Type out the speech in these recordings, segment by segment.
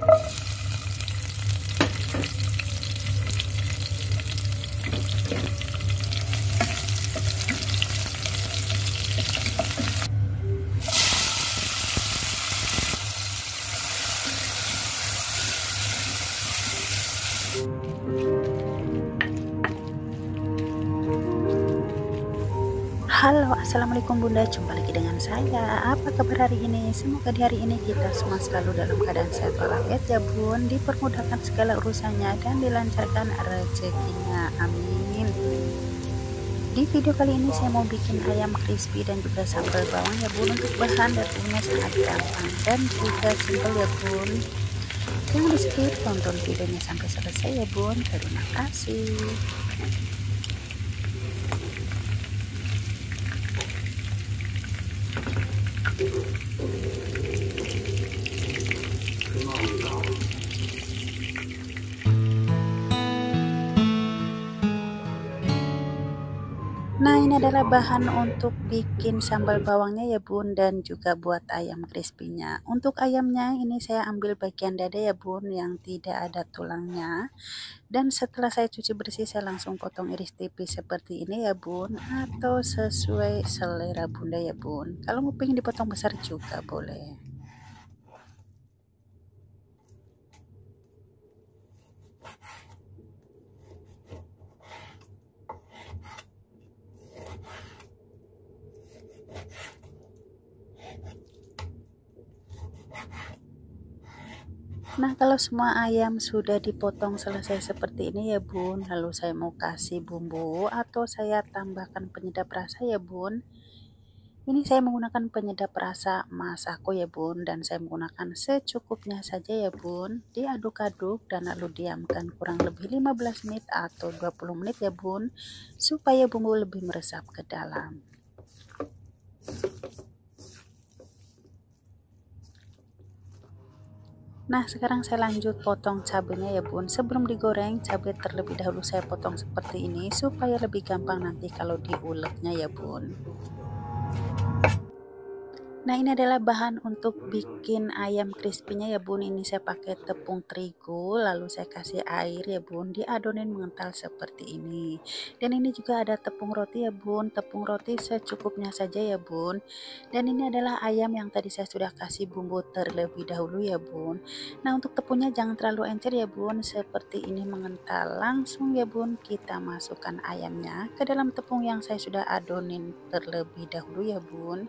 Uh-oh. Halo assalamualaikum bunda. Jumpa lagi dengan saya. Apa kabar hari ini? Semoga di hari ini kita semua selalu dalam keadaan sehat walafiat ya bun. Dipermudahkan segala urusannya dan dilancarkan rezekinya. Amin. Di video kali ini saya mau bikin ayam crispy dan juga sambal bawang ya bun untuk bahan dan punya sangat gampang dan juga simpel ya bun. Jangan di skip tonton videonya sampai selesai ya bun. Terima kasih Nah ini adalah bahan untuk bikin sambal bawangnya ya bun dan juga buat ayam crispy-nya. Untuk ayamnya ini saya ambil bagian dada ya bun yang tidak ada tulangnya. Dan setelah saya cuci bersih saya langsung potong iris tipis seperti ini ya bun Atau sesuai selera bunda ya bun. Kalau mau pengen dipotong besar juga boleh Nah kalau semua ayam sudah dipotong selesai seperti ini ya bun Lalu saya mau kasih bumbu atau saya tambahkan penyedap rasa ya bun? Ini saya menggunakan penyedap rasa masako ya bun Dan saya menggunakan secukupnya saja ya bun. Diaduk-aduk dan lalu diamkan kurang lebih 15 menit atau 20 menit ya bun Supaya bumbu lebih meresap ke dalam Nah sekarang saya lanjut potong cabenya ya bun. Sebelum digoreng cabai terlebih dahulu saya potong seperti ini Supaya lebih gampang nanti kalau diuleknya ya bun Nah ini adalah bahan untuk bikin ayam crispy-nya ya bun. Ini saya pakai tepung terigu lalu saya kasih air ya bun. Diadonin mengental seperti ini. Dan ini juga ada tepung roti ya bun. Tepung roti secukupnya saja ya bun. Dan ini adalah ayam yang tadi saya sudah kasih bumbu terlebih dahulu ya bun. Nah untuk tepungnya jangan terlalu encer ya bun. Seperti ini mengental Langsung ya bun. Kita masukkan ayamnya ke dalam tepung yang saya sudah adonin terlebih dahulu ya bun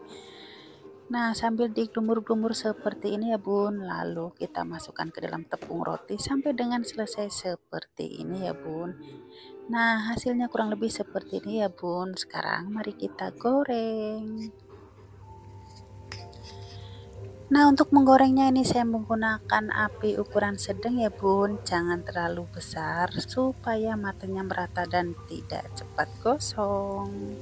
Nah, sambil digelumur-gelumur seperti ini ya bun, lalu kita masukkan ke dalam tepung roti sampai dengan selesai seperti ini ya bun. Nah, hasilnya kurang lebih seperti ini ya bun. Sekarang mari kita goreng. Nah, untuk menggorengnya ini saya menggunakan api ukuran sedang ya bun, jangan terlalu besar supaya matanya merata dan tidak cepat gosong.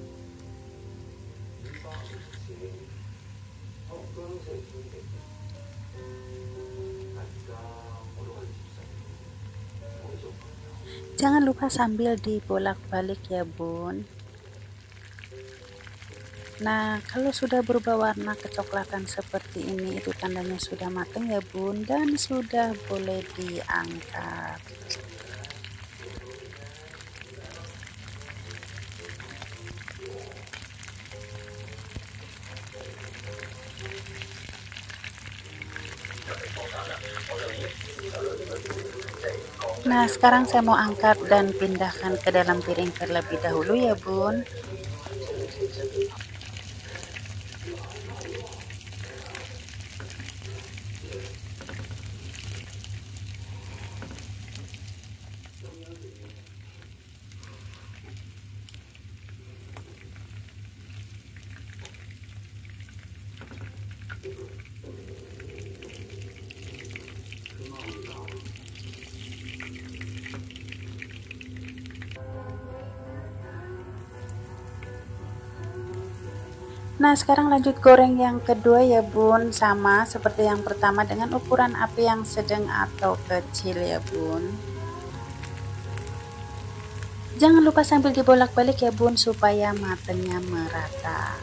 Jangan lupa sambil dibolak-balik ya bun. Nah kalau sudah berubah warna kecoklatan seperti ini itu tandanya sudah matang ya bun dan sudah boleh diangkat Nah sekarang saya mau angkat dan pindahkan ke dalam piring terlebih dahulu ya bun Nah sekarang lanjut goreng yang kedua ya bun Sama seperti yang pertama dengan ukuran api yang sedang atau kecil ya bun Jangan lupa sambil dibolak-balik ya bun supaya matanya merata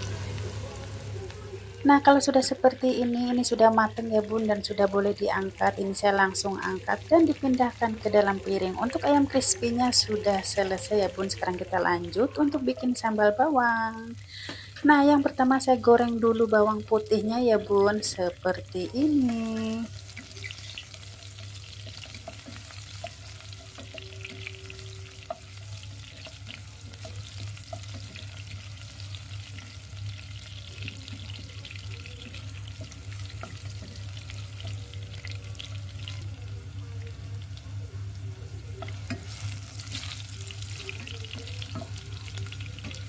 Nah, kalau sudah seperti ini, ini sudah matang ya bun dan sudah boleh diangkat. Ini saya langsung angkat dan dipindahkan ke dalam piring. Untuk ayam crispy-nya sudah selesai ya bun. Sekarang kita lanjut untuk bikin sambal bawang. Nah, yang pertama saya goreng dulu bawang putihnya ya bun, seperti ini.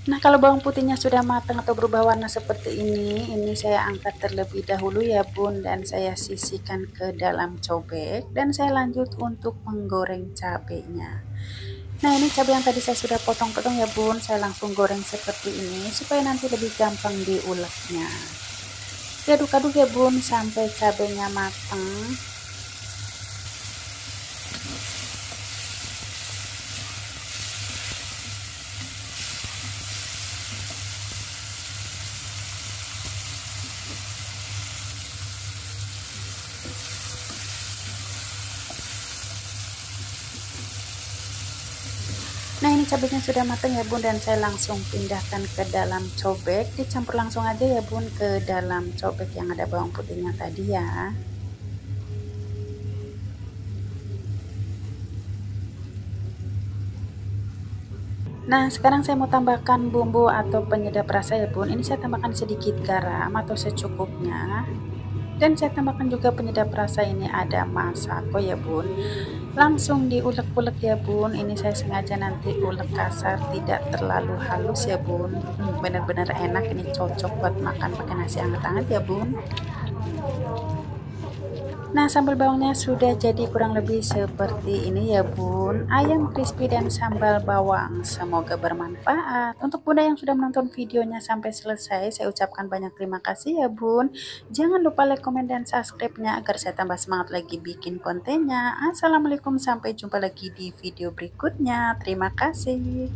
Nah, kalau bawang putihnya sudah matang atau berubah warna seperti ini, ini saya angkat terlebih dahulu ya bun dan saya sisihkan ke dalam cobek dan saya lanjut untuk menggoreng cabenya. Nah, ini cabai yang tadi saya sudah potong-potong ya bun, saya langsung goreng seperti ini supaya nanti lebih gampang diuleknya. Diaduk-aduk ya bun sampai cabenya matang. Nah ini cabenya sudah matang ya bun dan saya langsung pindahkan ke dalam cobek. Dicampur langsung aja ya bun ke dalam cobek yang ada bawang putihnya tadi ya. Nah sekarang saya mau tambahkan bumbu atau penyedap rasa ya bun. Ini saya tambahkan sedikit garam atau secukupnya. Dan saya tambahkan juga penyedap rasa ini ada masako ya bun langsung diulek-ulek ya bun. Ini saya sengaja nanti ulek kasar tidak terlalu halus ya bun. Benar-benar enak ini cocok buat makan pakai nasi hangat-hangat ya bun Nah sambal bawangnya sudah jadi kurang lebih seperti ini ya bun. Ayam crispy dan sambal bawang. Semoga bermanfaat. Untuk bunda yang sudah menonton videonya sampai selesai Saya ucapkan banyak terima kasih ya bun. Jangan lupa like, komen, dan subscribe-nya Agar saya tambah semangat lagi bikin kontennya. Assalamualaikum sampai jumpa lagi di video berikutnya. Terima kasih